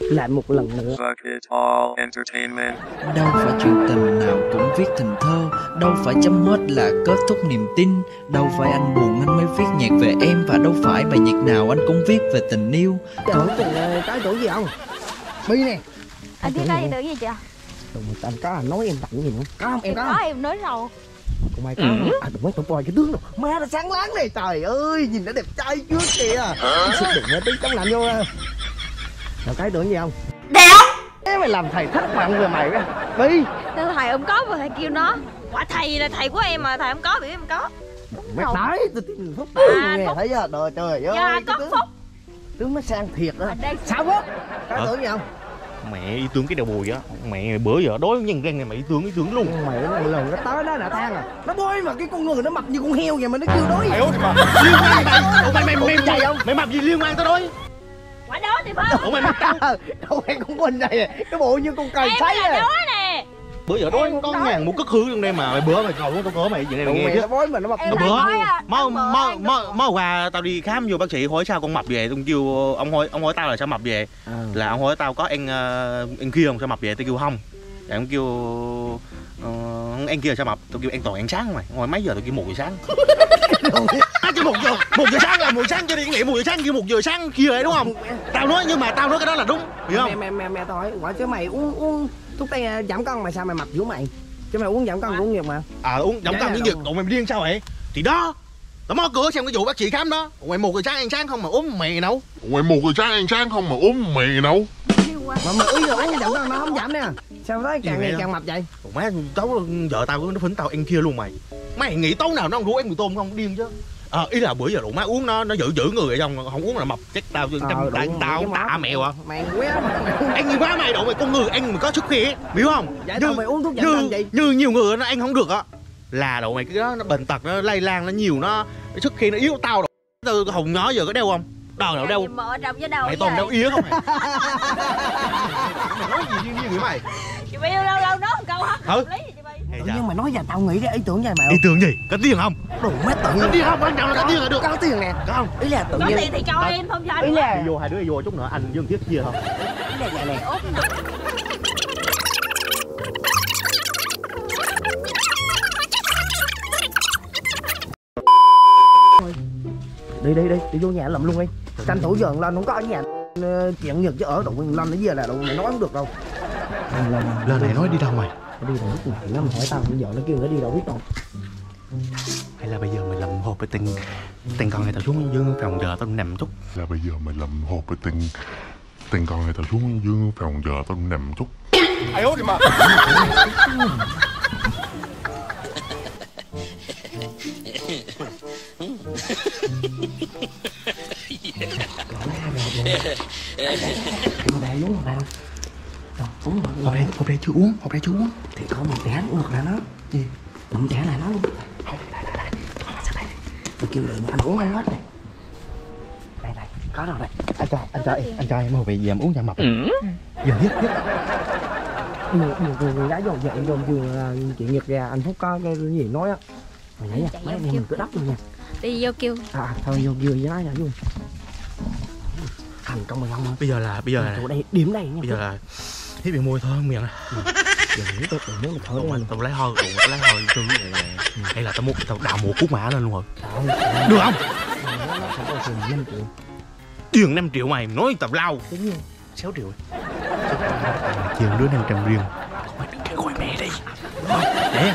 lại một lần nữa. Đâu phải chuyện tình nào cũng viết thành thơ Đâu phải chấm hết là kết thúc niềm tin Đâu phải anh buồn anh mới viết nhạc về em Và đâu phải bài nhạc nào anh cũng viết về tình yêu. Tưởng chừng cái tưởng gì không bi nè. Anh biết cái được gì chưa? Đừng anh có anh nói em tặng gì nữa. Có không em có có không? em nói rồi Còn mày có. Không à đừng nói tụi coi cái tướng đâu má nó sáng láng này trời ơi nhìn nó đẹp trai trước kìa. Đừng nghe tí chống lạnh vô à. Rồi cái tưởng gì không? Đéo. Thế mày làm thầy thất vọng về mày á. Bi Thầy thầy không có mà thầy kêu nó Quả thầy là thầy của em mà thầy không có biểu em có. Mày đấy tôi tin phúc. À, nghe Phúc. thấy chưa? Trời trời ơi Dạ có tướng- phúc. tướng nó sang thiệt đó Ở đây. Sao quá cái tưởng gì không? Mẹ ý tướng cái đầu bùi á. Mẹ bữa giờ đối với nhân răng này mày ý tướng ý tướng luôn. Mày nó lần nó tới đó là than à. Nó bôi mà cái con người nó mập như con heo vậy mà nó kêu đối. Mày út mà liên quan mày ủa mày mày mày chạy mày, không? mày mập gì liên quan tới đối? Quả đó thì phải ủa mày mập tao. Đâu mày cũng quên này. Cái bộ như con cầy Em sấy là à. đó nè. Bữa giờ đối Em có ngàn một cất hư trong đây mà. Mày bữa mày cầu tao có mày chuyện này mày Tụi nghe mày chứ. nó bói mà nó mập bữa. anh mau được. mau qua tao đi khám vô bác sĩ hỏi sao con mập về. Tao kêu ông hỏi ông hỏi tao là sao mập về? Là ông hỏi tao có ăn ờ, ăn kia không sao mập về? Tao kêu không ông kêu ờ, ăn kia sao mập tao kêu ăn toàn ăn sáng mày. Ngồi mấy giờ tao kêu một giờ sáng. À, chứ một giờ một giờ sáng là một giờ sáng cho đi nghĩ một giờ sáng kêu một giờ sáng kia đấy đúng không? Tao nói nhưng mà tao nói cái đó là đúng hiểu mẹ không? Mẹ mẹ mẹ tao hỏi quả chứ mày uống uống thuốc tây à, giảm cân mà sao mày mập dữ mày? Chứ mày uống giảm cân uống nhiều mà. À uống giảm cân những việc tụi mày điên sao vậy? Thì đó tao mở cửa xem cái vụ bác sĩ khám đó. Mày một giờ sáng ăn sáng không mà ốm mày nấu? Mày một người sáng ăn sáng không mà ốm mày nấu? Mà mày ý rồi uống giảm cân nó không giảm nè sao thấy càng vậy ngày càng mập vậy? Ủa má cháu vợ tao nó phỉnh tao ăn kia luôn mày. Mày nghĩ tối nào nó không rủ ăn mì tôm không? Điên chứ. À, ý là bữa giờ đủ má uống nó nó giữ giữ người vậy xong không uống là mập. Chết tao chứ Ờ, tao tao, tao tạ mèo à mày uống ăn nhiều quá mày độ mày con người ăn mà có sức khỏe hiểu không? Vậy tao mày uống thuốc giảm như, cân gì như nhiều người nó ăn không được á là độ mày cái đó nó bệnh tật nó lây lan nó nhiều nó sức khi nó yếu. Tao độ từ hồng nhó giờ có đeo không? Đầu nào đeo. mày toàn đeo ía không mày? Mày nói gì như như người mày Bi lâu lâu nói một câu hả? Ừ. Gì Tự dạ. nhiên mày nói giờ tao nghĩ cái ý tưởng vậy mày ý tưởng gì? Có tiền không? Đủ mấy tự có tiền không? Quan trọng là có tiền là được. Có tiền nè. Có không? Ý là tự Có nhiên. tiền thì cho em không cho ý anh là đi vô hai đứa đi vô chút nữa anh dương thiết chia không ý là vậy nè. Đi đi đi. Đi vô nhà làm luôn đi. Tranh thủ giờ lên không có ở nhà ờ, chuyện nhật chứ ở đụng lên nó giờ là đụng mày nói không được đâu lên lần. Này nói đi đâu mày? Đi đâu biết mày nó hỏi tao bây giờ nó kêu nó đi đâu biết đâu. Hay là bây giờ mày làm hộp với tiền tiền còn này tao xuống dương phòng giờ tao nằm chút. Là bây giờ mày làm hộp với tiền Tiền còn này tao xuống dương phòng giờ tao nằm chút. Ai ốt thì mà? Mà đây đâu đâu uống mà hộp đây hộp đây chưa uống hộp đây chưa uống. Thì có một té uống ngược lại nó gì? Đụng té lại nó luôn. Không. Đây đây đây sao đây? Tôi kêu đừng anh uống ăn hết này. Đây đây có rồi. Đây anh cho anh cho anh cho em hộp về em uống cho mập. Giờ biết biết. Nhiều nhiều người người đã dồn dậy dồn vừa là chuyện nhật ra anh phúc có cái gì nói á. Mày nhảy nha mấy anh em kêu. mình cứ đắp luôn nha. Đi vô kêu. À thôi vô vừa với nó nha luôn thành công mày không? Bây giờ là bây giờ là chỗ đây điểm đây nha bây giờ là hít bị môi thôi miệng giờ nghĩ tôi tưởng nếu mà thở tao, đây tao lấy hơi tao lấy hơi tư hay là tao mua tao đào một cút mã lên luôn rồi. Được không? Tiền năm triệu tiền 5 triệu mày nói tao lao. Đúng không? 6 triệu. Chiều đứa 500 riêng. Mày đừng kêu gọi mẹ đi. Để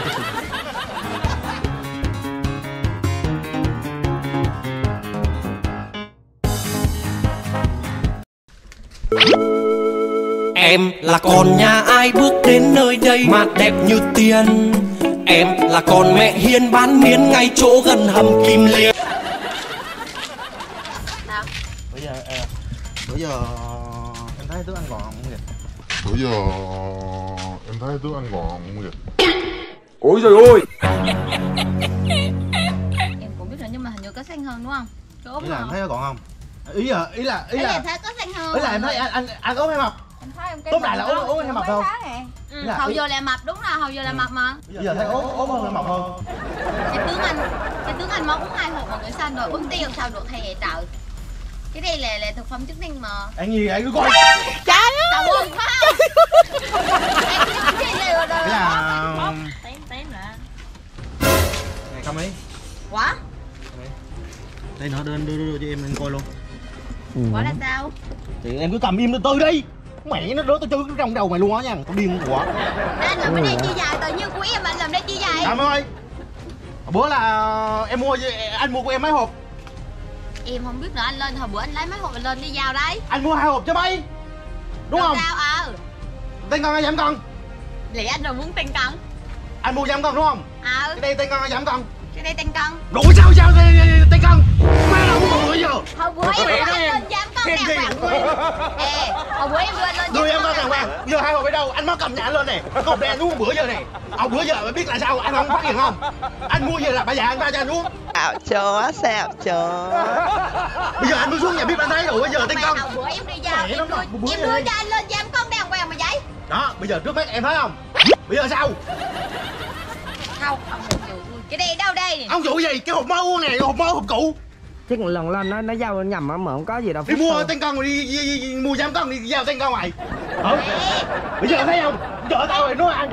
Em là con nhà ai bước đến nơi đây mà đẹp như tiền Em là con mẹ hiền bán miến ngay chỗ gần hầm kim liên. Bây giờ à, bây giờ em thấy tướng ăn gọn không kìa? Bữa giờ em thấy đứa ăn gọn không vậy Em cũng biết rồi nhưng mà hình như có xanh hơn đúng không? Cái ốp ý là em thấy nó gọn không? Ý là ý là ý Ý là thấy có xanh hơn. ý là em thấy anh anh anh ốm hay mập Em thấy em cái Tốt đại là ốm- có ốm hay mập không? Ừ, là hầu ý- giờ là mập đúng là hầu giờ là mập mà. Bây giờ thấy ốm ốm hơn hay mập hơn. Cái tướng anh cái tướng anh máu uống hai hộp mà người xanh rồi uống tiêu sao được hay vậy trời. Cái đây là là thực phẩm chức năng mà. Anh gì anh cứ coi. Tao quên quá. Cái này là cái là tím tím là này không ấy quả đây nó đưa, đưa, đưa cho em anh coi luôn. Quả là sao? Thì em cứ cầm im từ đi mẹ nó rớt tôi chui trong đầu mày luôn á nha. Tao điên quá. Anh làm cái này chi dài tự nhiên của em anh làm đây chi dài? Cảm ơi Bữa là em mua anh mua của em mấy hộp? Em không biết nữa anh lên hồi bữa anh lấy mấy hộp anh lên đi vào đây Anh mua hai hộp cho mấy? Đúng Rồi không? sao ờ. Tên con hay giảm cân lẽ anh rồi muốn tăng cân Anh mua giảm cân đúng không? ờ. Cái đây tên con hay giảm cân cái đây tăng cân Đủ sao sao tên cân Má đâu có bữa giờ. Hồi bữa em. lên đàng gì? ê hồi bữa em đưa anh lên Đưa em con đàng hoàng Giờ hai hộp ở đâu? Anh mới cầm nhà anh lên này này anh uống bữa giờ này Ông bữa giờ mới biết là sao Anh không phát hiện không? Anh mua về là bà già anh ba cho anh uống Xạo chó, xạo chó Bây giờ anh mới xuống nhà biết anh thấy rồi Bây giờ cân hồi bữa em đi Mẹ em đưa, em cho anh lên dám cân đàng hoàng mà vậy Đó bây giờ trước mắt em thấy không? Bây giờ sao? không ông cái đây đâu đây Ông vụ gì? Cái hộp mơ uống này, hộp mơ hộp cụ Một lần lên nó nó giao nhầm á mà không có gì đâu đi mua tên con rồi đi, đi, đi, đi mua giám con đi giao tên con mày. Ừ. bây giờ thấy không? Giờ tao rồi nói anh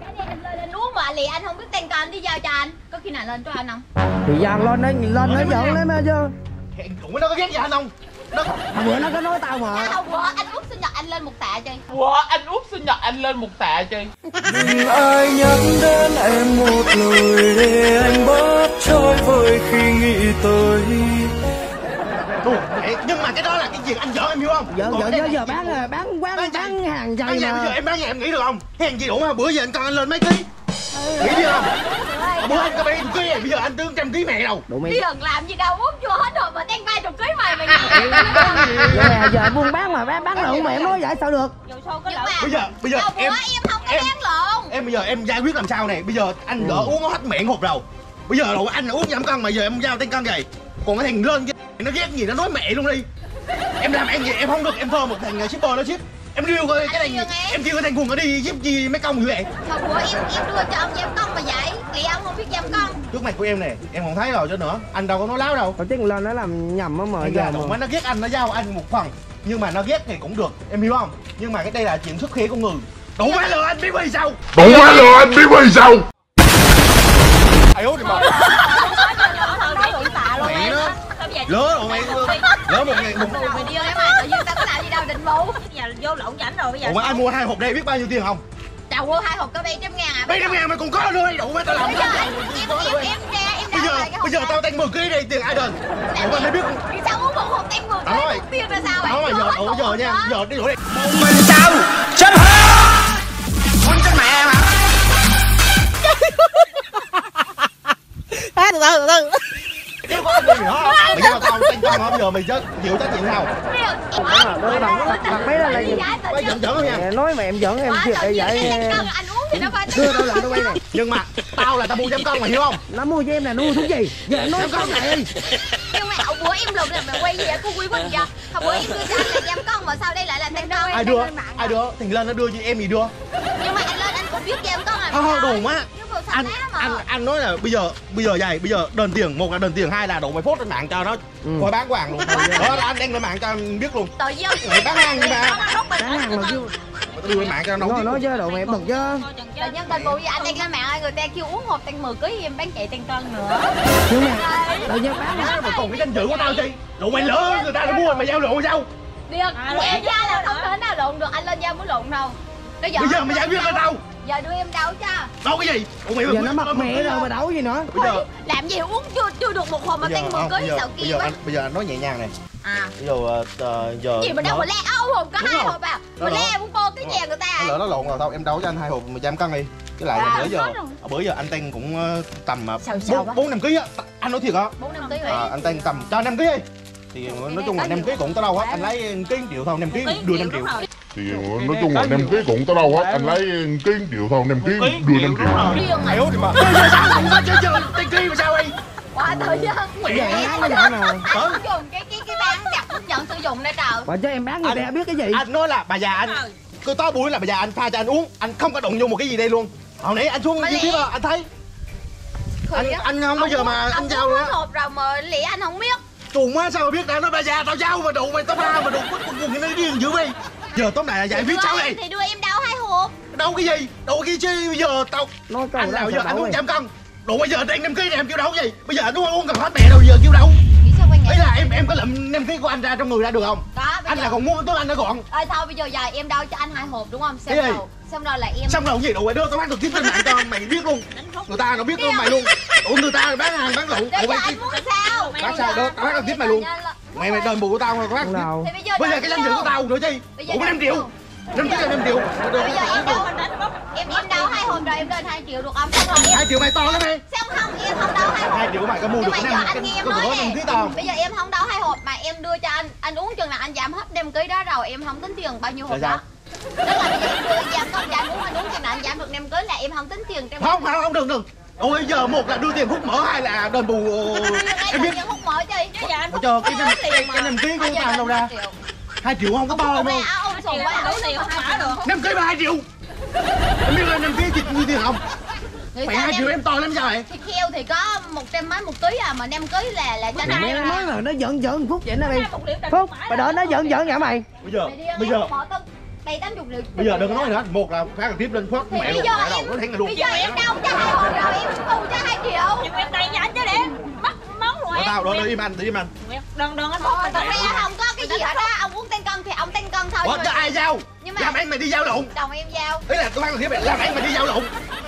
cái này anh lên anh uống mà lì anh không biết tăng cân đi giao cho anh có khi nào lên cho anh không Thì dàn lên nó lên nó giỡn lấy mà chứ. Hẹn cũng nó có ghét gì anh không Hồi bữa nó có nói tao mà hồi bữa anh uống sinh nhật anh lên một tạ chơi Wow, anh út sinh nhật anh lên một tạ chơi ai nhắc đến em một lời để anh bớt trôi vơi khi nghĩ tới. Nhưng mà cái đó là cái việc anh giỡn em hiểu không? Giờ Còn giờ giờ bán bán quán Bán bán, chạy. hàng bán chay nhà bây giờ mà. Em bán nhà em nghĩ được không? Hèn gì đủ mà bữa giờ anh con anh lên mấy ký nghĩ đi không? Bữa anh có nhiêu ký bây giờ anh tương trăm ký mẹ đâu. Đi đừng làm gì đâu uống chưa hết rồi mà tăng ba chục ký mày mày nghĩ Giờ nè giờ buôn bán mà bán bán lộn mẹ nói vậy sao được? Mà bây giờ bây giờ em em không có em- bán lộn. em bây giờ em giải quyết làm sao này? Bây giờ anh đỡ uống hết miệng hộp rồi. Bây giờ rồi anh uống giảm cân mà giờ em giao tên cân vậy. Còn cái thằng lên cái nó ghét gì nó nói mẹ luôn đi. Em làm em gì em không được em thuê một thằng shipper nó ship em điêu coi cái này em. kêu cái thằng quần nó đi giúp gì mấy công như vậy hồi bữa em em đưa cho ông giám công mà vậy lì ông không biết giám công trước mặt của em này em còn thấy rồi chứ nữa anh đâu có nói láo đâu Còn chắc lên nó làm nhầm á mà giờ mà nó ghét anh nó giao anh một phần nhưng mà nó ghét thì cũng được em hiểu không nhưng mà cái đây là chuyện xuất khí của người đủ má lừa anh biết vì sao Đủ má lừa anh biết vì sao ai út thì mà lỡ rồi mày lỡ một ngày một đi tự bây vô lộn rảnh rồi bây giờ ủa mà anh mua hai hộp đây? Biết bao nhiêu tiền không? Chào mua hai hộp có bảy trăm ngàn à mấy trăm ngàn mày còn có nữa đi đủ má tao làm bây giờ em em em ra em bây giờ cái hộp bây giờ này. tao tăng 10 kg đây tiền ai đền ủa mà mày biết Vì sao uống một hộp Tao nói. cái tiền ra sao tao mà Chưa giờ ủa giờ nha đó. giờ đi đuổi đi. Mình sao? Chấp hết. Con chân mẹ mà. À, từ từ, từ từ. Chứ có cái gì không mày giao tao không giờ mày chứ chịu trách nhiệm sao Đôi bằng bằng mấy là là gì phải giận giỡn không nha? Nói mà em giỡn em thiệt để vậy anh uống thì nó phải Đưa đâu làm đâu quay này. Nhưng mà tao là tao mua giám cân mày hiểu không? Nó mua cho em là nuôi thuốc gì? Giờ em nói giám cân này. nhưng mà bữa em lục là mày quay gì vậy? Cô quý quỳnh vậy? Hồi bữa em đưa cho anh là giam con mà sau đây lại là tăng cân ai đưa? ai đưa? thằng lên nó đưa cho em gì đưa? Nhưng mà biết giam con là không không đủ má mà. anh anh anh nói là bây giờ bây giờ vậy bây giờ đền tiền một là đền tiền hai là đủ mày post trên mạng cho nó Ừ. coi bán quàng luôn đó là anh đăng lên mạng cho anh biết luôn. Tự nhiên mày bán hàng gì mà. Bán hàng mà kêu đưa lên mạng cho nó Nói luôn. chứ đồ mẹ bực chứ. Tự nhiên tình vụ với anh đang lên mạng ơi người ta kêu uống hộp tăng 10 kg em bán chạy tăng cân nữa. Nhưng mà tự nhiên bán Má, mày còn cái danh dự của tao chi? Đủ mày lỡ người ta đã mua mày giao lộn sao? Được em ra là không thể nào lộn được. Anh lên giao mới lộn đâu. Bây giờ bây giờ mày giải quyết ra tao giờ đưa em đâu cho đâu cái gì? Ủa mày Giờ nó mập mẹ rồi mà đấu gì nữa. Bây giờ làm gì uống chưa chưa được một hộp mà bây giờ tăng 10 không, bây giờ sợ bây kia giờ quá anh bây giờ anh nói nhẹ nhàng này. À. Bây giờ ờ, giờ gì mà đâu mà le âu hộp có hai hộp à? Mà le muốn bô cái nhà người ta Nó lỡ nó lộn rồi tao em đấu cho anh hai hộp mười trăm cân đi? Cái lại À, bữa giờ rồi. bữa giờ anh tăng cũng ờ, tầm ờ, Sao sao bốn năm ký á. Anh nói thiệt á. Bốn năm kg à, anh tăng tầm cho năm ký đi. Thì nói chung là năm ký cũng tới đâu hết. Anh lấy ký triệu thôi năm ký đưa năm triệu Thì nói chung là 5 ký cũng tới đâu hết Anh lấy ký triệu thôi 5 ký đưa 5 triệu Hiểu thì mà. Chơi chơi sao cũng có chơi chơi Tăng ký mà. Sao đi quá tự nhiên cái vậy anh dùng cái cái cái bán đặt hướng dẫn sử dụng đây trời. Mà cho em bán người ta biết cái gì? Anh nói là bà già anh Cứ tối buổi là bà già anh pha cho anh uống Anh không có đụng vô một cái gì đây luôn. Hồi nãy anh xuống dưới tiếp anh thấy. Anh anh không bao giờ mà anh giao nữa. hộp rồi mà lẽ anh không biết. Trù má sao mà biết? Tao nói bà già tao giao mà đủ mày tao ba mà đủ cuối cùng nó điên dữ mày Giờ tóm lại là giải quyết em đây thì đưa em đâu hai hộp. Đâu cái gì? Đâu cái chứ bây giờ tao nói câu Anh nào giờ anh rồi. giảm cân Đủ bây giờ anh năm ký này em kêu đâu gì? Bây giờ anh không không cần hết mẹ đâu giờ kêu đâu Ý là em em có lụm năm ký của anh ra trong người ra được không? Đó Anh giờ là còn muốn tôi anh nó gọn Ơi thôi bây giờ giờ em đâu cho anh hai hộp đúng không? Gì? rồi xong rồi là em Xong rồi gì đủ đưa tao bán được kiếm trên mạng cho mày biết luôn. Người ta nó biết luôn mày luôn. Ủa người ta bán hàng bán lậu Ủa muốn sao? Bán sao đó tao bán được tiếp mày luôn. Mày mày đền bù của tao mà có bán Không nào. Thì bây giờ Bây giờ đâu cái danh dự của tao nữa chi Ủa đâu 5 đi triệu đâu? 5 ký là 5 triệu. Bây giờ em đâu em em đâu hai hộp rồi em đền hai triệu được không? Xong rồi em 2 triệu mày to lắm em xong không? Em không đâu hai hộp 2 triệu mày có mua được cái năm anh nghe em có nói nè. năm bây giờ em không đâu hai hộp mà em đưa cho anh anh uống chừng nào anh giảm hết năm ký đó rồi em không tính tiền bao nhiêu hộp Là đó. tức là bây giờ em đưa giảm cho anh uống anh uống chừng nào anh giảm được năm ký là em không tính tiền trong Không không không đừng đừng. Bây giờ một là đưa tiền hút mỡ hai là đền bù. Em Em biết hút mỡ chi chứ. Giờ anh Ủa chờ cái năm cái, cái năm ký của tao đâu ra 2 triệu không có ông đâu. ông quá tiền không mỡ được. 5 ký mà 2 triệu. Em biết là 5 ký dịch như tiền không Người Mày ta 2 đem- triệu em to lắm sao vậy thịt heo thì có một trăm mấy một ký à mà năm ký là là cho mày này nói mà nó giận giận phút vậy nó đi. Phút mày đợi nó giận giận vậy mày. Bây giờ bây giờ. bỏ tao bảy tám chục bây giờ đừng có nói nữa. Một là phát trực tiếp lên phớt mẹ luôn mẹ đầu em nó thắng là luôn. bây giờ em đâu cho hai hộp rồi em bù cho hai triệu. Nhưng em tay nhanh chứ để mất món rồi Ủa tao đó im anh im anh. Đừng đừng anh Phúc Thôi, thật ra không có cái gì hết á ông muốn tăng cân thì ông tăng cân thôi Ủa ai giao? Nhưng mà làm anh mày đi giao lộn. Đồng em giao. Ý là tôi phát trực tiếp mày làm anh mày đi giao lộn.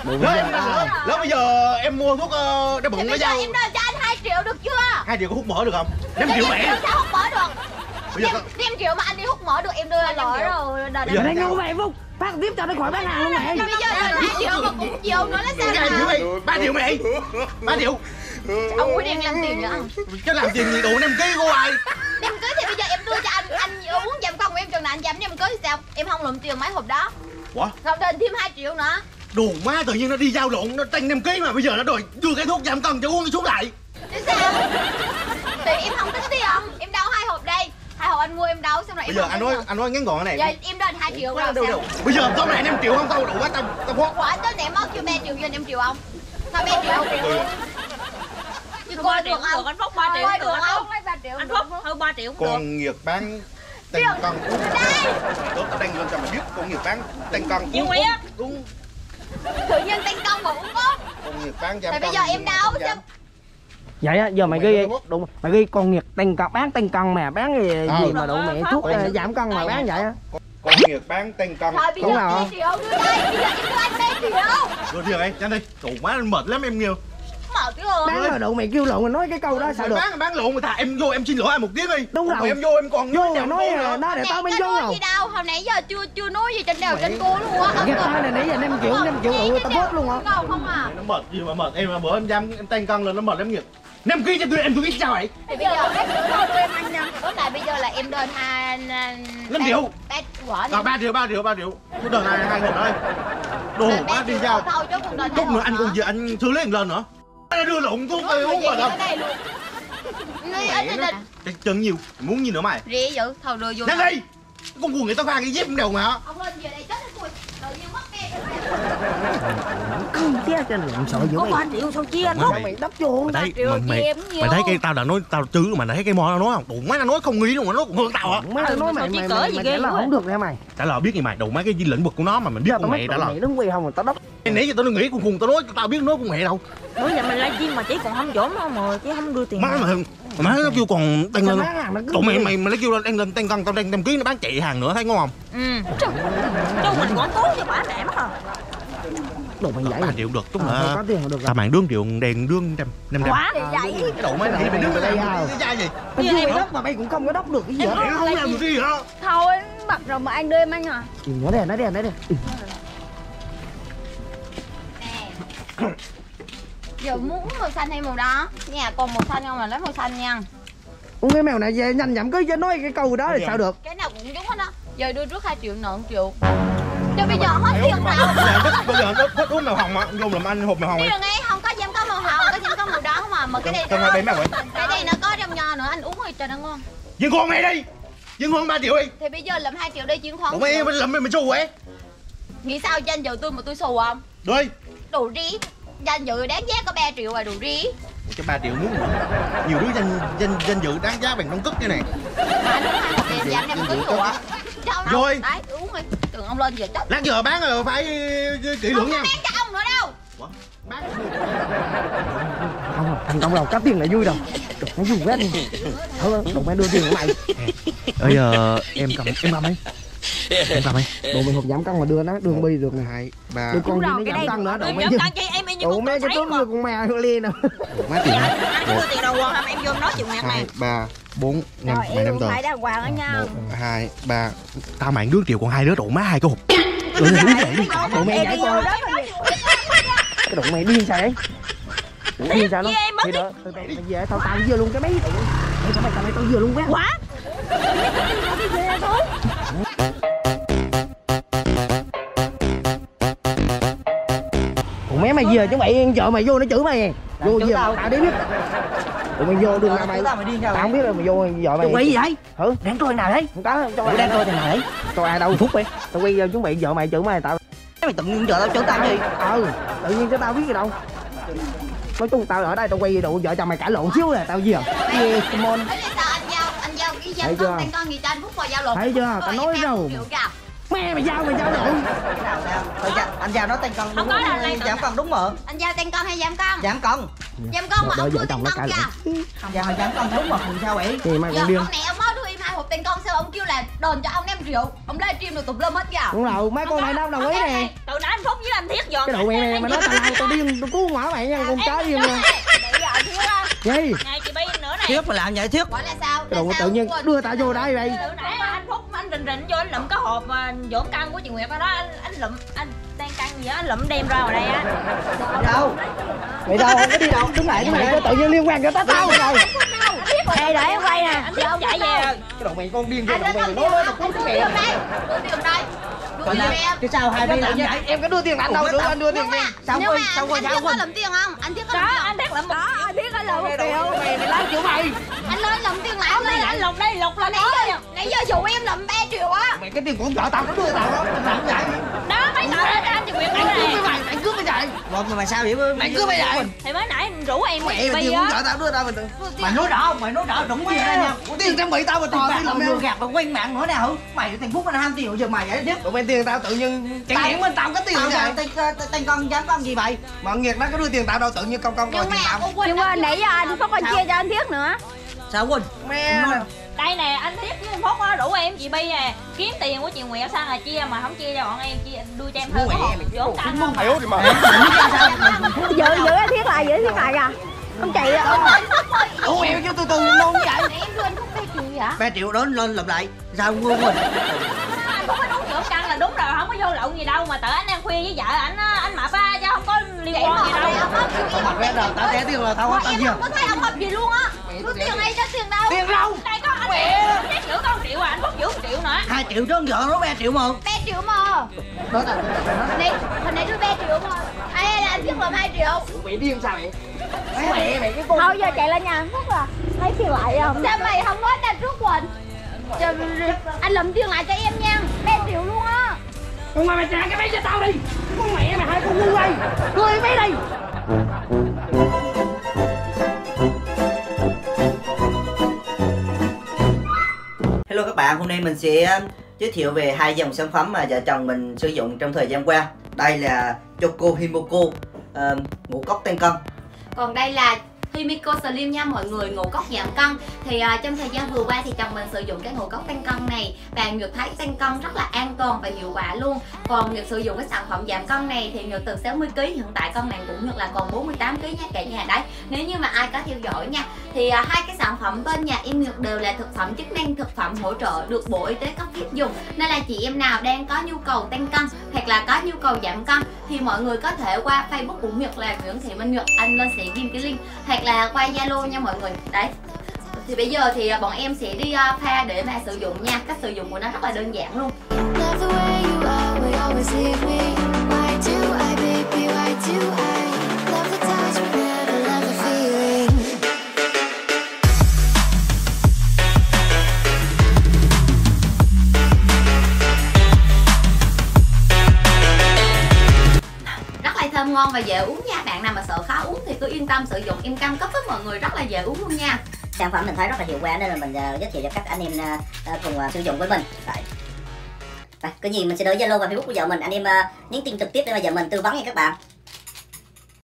Em giao. lỡ, bây giờ em mua thuốc ờ, đau bụng nó bây giờ giao. em đòi cho anh hai triệu được chưa? Hai triệu có hút mỡ được không? 5 triệu mẹ. Em sao hút mỡ được. Bây giờ có- năm triệu mà anh đi hút mỡ được em đưa anh năm triệu. rồi giờ mày ngu mày phúc phát tiếp cho nó khỏi bán hàng luôn mày thì bây giờ hai triệu mà cũng nhiều nữa là sao nào? mày ba triệu mày ba triệu. Ông quyết định làm tiền nữa chứ làm tiền gì đủ 5 ký của ai năm ký thì bây giờ em đưa cho anh anh uống giảm cân của em chừng nào anh giảm năm ký thì sao không lụm tiền mấy hộp đó. Ủa? không đền thêm 2 triệu nữa? Đủ má tự nhiên nó đi giao lộn nó tăng 5 ký mà bây giờ nó đòi đưa cái thuốc giảm cân cho uống xuống lại. Chứ sao? Thì em không tính tiền em đâu hai hộp đây. Hai hộp anh mua em đâu xong rồi bây em giờ anh nói tiền. anh nói ngắn gọn cái giờ này em đền 2 triệu rồi đâu sao? đâu. Bây giờ tóm lại 5 triệu không tao đủ quá tao tao phốt quả tới nãy mất chưa 3 triệu cho 5 triệu không? Thôi 3 triệu chứ Thôi, coi được không? anh Phúc, ba triệu coi được, không? 3 Anh Phúc không? hơn 3 triệu cũng được. Con nghiệp bán tăng cân đây Tốt tao đang lên cho mày biết con nghiệp bán tăng cân Nhiều quý á. đúng. Tự nhiên tăng cân mà uống tốt con nghiệp bán thì bây giờ em đâu không chứ. vậy á giờ mày ghi có đúng mày ghi con nghiệt tăng cân bán tăng cân mà bán gì, Ờ. gì mà đủ mẹ thuốc Con ờ, nghiệt- giảm cân mà bán vậy á. Con nghiệp bán tăng cân thôi bây Đúng giờ nào 2 không? triệu đưa đây bây giờ em đưa anh 2 triệu rồi đi rồi nhanh đi. Đủ má mệt lắm em nhiều mở cái rồi bán mà đủ mày kêu lộn mày nói cái câu đó sao Mày được? bán bán lộn người ta em vô em xin lỗi anh một tiếng đi. Đúng Còn rồi. em vô em còn vô mà nói là đó để tao mới vô đâu hồi nãy giờ chưa chưa nói gì trên đầu trên cô luôn á. Cái tao này nãy giờ 5 triệu 5 triệu đủ tao phốt luôn hả không à. Nó mệt gì mà mệt em mà bữa em dám em tăng cân lên nó mệt lắm nghiệp năm ký cho tôi em tôi biết sao vậy? Thì bây giờ hết thôi đưa em anh nha tối lại bây giờ là em đền hai Năm triệu. à, ba triệu ba triệu ba triệu tôi đợt này hai hộp đây đồ quá đi giao thôi còn chút nữa anh còn gì anh xử lý anh lên nữa đưa lộn thuốc Thôi, uống vậy vào đâu Cái chân nhiều muốn gì nữa mày. Rỉ dữ thôi đưa vô nhanh đi con quần người tao pha cái dép đầu mà. Ông lên về đây chết hết tôi tự nhiên mất té trên lộn sợ dữ Có mày 3 triệu sao chia Phúc mày đắp vô mày thấy triệu mày, chia mày, mày thấy cái tao đã nói tao chứ mà thấy cái mò nó nói không? Đủ mấy nó nói không nghĩ luôn mà nó còn hơn tao á mấy Ừ, nói mà mày mày mày gì mày trả lời không được nha mày. Trả lời biết gì mày? Đủ mấy cái lĩnh vực của nó mà mình biết con tao mẹ trả tụi lời. mày đứng quy không mà tao đắp nãy giờ tao nghĩ cùng cùng tao nói tao biết nói con mẹ đâu. Nói giờ mình livestream mà chỉ còn không chỗ mà mà chứ không đưa tiền má mà má nó kêu còn tăng lên tụi mày mày mày nó kêu lên đang lên tăng cân tao đang đăng ký nó bán chạy hàng nữa thấy ngon không? Ừ. Chứ mình quảng tố cho bả mẹ mất à đồ mày giải ba triệu được chút Ờ, nữa có tiền là được rồi tao mạng đương triệu đèn đương trăm năm trăm. Quá thì vậy cái độ mấy này mày đứng Đây à. da gì? Như em- đắp mà mày cũng không có đắp được cái gì hết mày không làm được gì hả? Thôi mặt rồi mà anh đưa em anh à nói đây nói đây nói đây Ừ. giờ muốn màu xanh hay màu đỏ nhà còn màu xanh không là lấy màu xanh nha Con cái mèo này về nhanh nhậm cứ nói cái câu đó thì sao được cái nào cũng đúng hết á giờ đưa trước 2 triệu nợ 1 triệu cho bây giờ hết tiền nào bây giờ nó thích uống màu hồng á vô làm anh hộp màu hồng đi đi rồi nghe không có dám có màu hồng có dám có màu đỏ không à mà cái này Trong hai bên màu vậy cái này nó có trong nho nữa anh uống rồi cho nó ngon dừng con mày đi dừng con ba triệu đi thì bây giờ làm 2 triệu đi chuyển khoản tụi mày làm mày mày xù vậy nghĩ sao danh dự tôi mà tôi xù không đi đồ rí danh dự đáng giá có 3 triệu rồi đồ rí cho 3 triệu muốn gì nữa. nhiều đứa danh danh danh dự đáng giá bằng nông cất cái này Tiền dành em cưới của Đâu đâu Rồi. Đấy uống đi. Tưởng ông lên giờ chết. Lát giờ bán rồi phải kỹ lưỡng nha. Bán cho ông nữa đâu. Không, thành công rồi, có tiền là vui rồi. Đồ nó vui quá đi. Thôi, đồ mày đưa tiền của mày. Bây giờ em cầm em cầm đi. Em cầm đi. Đồ mày hộp giảm cân mà đưa nó, đường bi được hai ba. Đưa con Đúng đi rồi, nó cái giảm cân nữa, đồ Em dừng cân chị em em như một con mèo liền nè. Má tiền Anh anh đưa tiền đâu qua không em vô nói chuyện ngạc này. hai ba bốn năm Rồi mày năm yêu tờ. phải đàng hoàng đó nha một hai ba. Tao mạng nước triệu còn hai đứa đủ má hai cái hộp. Rồi, rồi, rồi, rồi. Đồ mày giải coi Cái đồ mày điên sao đấy Điên sao mất Thì đi. đó, từ từ mày về tao tao vừa luôn cái mấy Mày sao mày tao mày tao vừa luôn quá. Quá mày về chứ mày vợ mày vô nó chửi mày Vô về tao đi biết Tụi mày vô đường nào mày Tao không biết đâu mày vô vợ mày Quỷ gì vậy? Hử? Đang coi nào đấy? Không có cho ai đang coi thằng nào đấy? Cho ai đâu Phúc đi Tao quay vô chuẩn bị vợ mày chửi mày tao Mày tự nhiên vợ tao chỗ tao gì? Ừ Tự nhiên cái tao biết gì đâu Nói chung tao ở đây tao quay đủ vợ chồng mày cãi lộn xíu rồi tao gì à come on là sao anh giao Anh giao cái Thấy chưa? con con gì cho anh Phúc vào giao lộn Thấy chưa? Tao nói rồi. Mẹ mày giao mày giao lộn Nào sao? Thôi dạ, anh giao nó tên con Không có là lại Giảm con đúng mà Anh giao tên con hay giam con? Giảm con. Giam con mà Đợi ông chồng tên nó con cãi kìa. lộn Giao giảm con đúng mà sao vậy? Thì mày Giờ còn điên. con này ông mới đưa em hai hộp tiền con sao ông kêu là đồn cho ông 5 triệu Ông livestream được tùm lum hết kìa. Đúng rồi mấy con mày đâu đồng ý nè. Từ nãy anh Phúc với anh Thiết dọn Cái độ mày này mày nói tao lao tao điên tao cứu ngõ mày nha con chó điên á Gì? Này chị Bi Thiết mà làm vậy Thiết Gọi là sao? Cái Là tự sao? nhiên Quên. đưa tao vô đây vậy nãy anh Phúc anh rình rình vô anh lụm cái hộp mà dỗm căng của chị Nguyệt ở đó. Anh anh lụm anh đang căng gì á anh lụm đem ra ngoài đây á. Đâu? mày đâu? Không có đi đâu. Đứng lại đứng lại. Tự nhiên liên quan cho tao tao. Rồi Đây để em quay nè. Anh Thiết chạy về cái đồ mày con điên cái đồ mày nói nói không? tao. cứu Anh cái mẹ Đưa tiền đây. Chứ sao hai bên làm vậy? em có đưa tiền anh đâu được anh đưa tiền mà sao quên mà sao quên? anh Thiết có lầm tiền không? Anh Thiết có Đó lầm tiền không? anh Thiết lụm một một triệu mày mày lái kiểu mày Anh lên lầm tiền lại anh lên anh lụm đây lục nó giờ, nãy giờ dụ em lầm 3 triệu á. Mày cái tiền của vợ tao nó đưa tao đó mày làm vậy Đó mấy tờ đây anh chị đưa mày cướp này mày mày cướp mày vậy. Rồi mà sao vậy? mày cướp mày vậy. Thì mới nãy anh rủ em với mày Bi tiền của vợ tao đưa tao mày tự Mày nói rõ không? Mày nói rõ đúng gì ra nha. tiền trang bị tao mà Tiền tao bạc làm lừa gạt và quen mạng nữa nè hử? Mày tiền phúc anh ham tiền giờ mày vậy Thiết tụi mày tiền tao tự nhiên chẳng Tao- lẽ mình tao có tiền Tao vậy? giao tên con dám con gì vậy? mà nghiệt nó có đưa tiền tao đâu tự nhiên công công Nhưng tiền mà tao. quên Nhưng mà nãy giờ anh Phúc còn chia cho anh Thiết nữa. Sao Quỳnh? mẹ Đây nè anh Thiết với anh Phúc á rủ em chị Bi nè. Kiếm tiền của chị Nguyệt sang là chia mà không chia cho bọn em chia đưa cho em thôi có hộp vốn căng không mày đi mà. Giữ giữ Thiết lại giữ anh Thiết lại kìa. Không chị ủa mẹ cho từ từ nôn vậy em đưa anh Phúc 3 triệu vậy hả? 3 triệu đó lên lặp lại. Sao Quỳnh? Quỳnh? Đúng rồi không có vô lộn gì đâu mà tự anh đang khuya với vợ ảnh á, anh mập á chứ không có liên Vậy quan mà gì đâu. nói tao em mặc vé đầu tao té tiền là tao hết tao chưa không có thấy ông hợp gì luôn á. Đưa tiền này cho tiền đâu. Tiền đâu? Đây có anh Thiết giữ con triệu à anh Phúc giữ một triệu nữa. 2 triệu đó vợ nó 3 triệu mà. 3 triệu mà. Đó tao Này, hồi nãy đưa 3 triệu mà. Ai là anh Thiết lầm 2 triệu. Mày điên sao vậy? Mẹ mày cái con Thôi giờ chạy lên nhà anh Phúc à. Lấy tiền lại không Sao mày không nói ta trước Quỳnh Anh lầm tiền lại cho em nha con mày mày trả cái vé cho tao đi con mẹ mày hai con ngu đây đưa cái vé đây Hello các bạn, hôm nay mình sẽ giới thiệu về hai dòng sản phẩm mà vợ chồng mình sử dụng trong thời gian qua. Đây là Choco Himoco, uh, ngũ cốc tăng cân. Còn đây là Pimico Slim nha mọi người, ngũ cốc giảm cân. Thì à, trong thời gian vừa qua thì chồng mình sử dụng cái ngũ cốc tăng cân này Và Nguyệt thấy tăng cân rất là an toàn và hiệu quả luôn. Còn Nguyệt sử dụng cái sản phẩm giảm cân này thì Nguyệt từ 60kg hiện tại cân nặng cũng Nguyệt là còn 48kg nha cả nhà. Đấy Nếu như mà ai có theo dõi nha thì à, hai cái sản phẩm bên nhà em Nguyệt đều là thực phẩm chức năng, thực phẩm hỗ trợ được Bộ Y tế cấp phép dùng. Nên là chị em nào đang có nhu cầu tăng cân hoặc là có nhu cầu giảm cân Thì mọi người có thể qua Facebook của Nguyệt là Nguyễn Thị Minh Nguyệt Anh lên sẽ ghim cái link. Hoặc là qua Zalo nha mọi người. Đấy. Thì bây giờ thì à, bọn em sẽ đi à, pha để mà sử dụng nha. Cách sử dụng của nó rất là đơn giản luôn. Love the way you are, we always leave me. Why do I, baby? Why do I ngon và dễ uống nha. Bạn nào mà sợ khó uống thì cứ yên tâm sử dụng em cam cấp với mọi người rất là dễ uống luôn nha. Sản phẩm mình thấy rất là hiệu quả nên là mình ờ, giới thiệu cho các anh em ờ, ờ, cùng sử dụng với mình. Đấy. Đây, cái gì mình sẽ đổi Zalo và Facebook của vợ mình. Anh em nhắn tin trực tiếp để mà vợ mình tư vấn nha các bạn.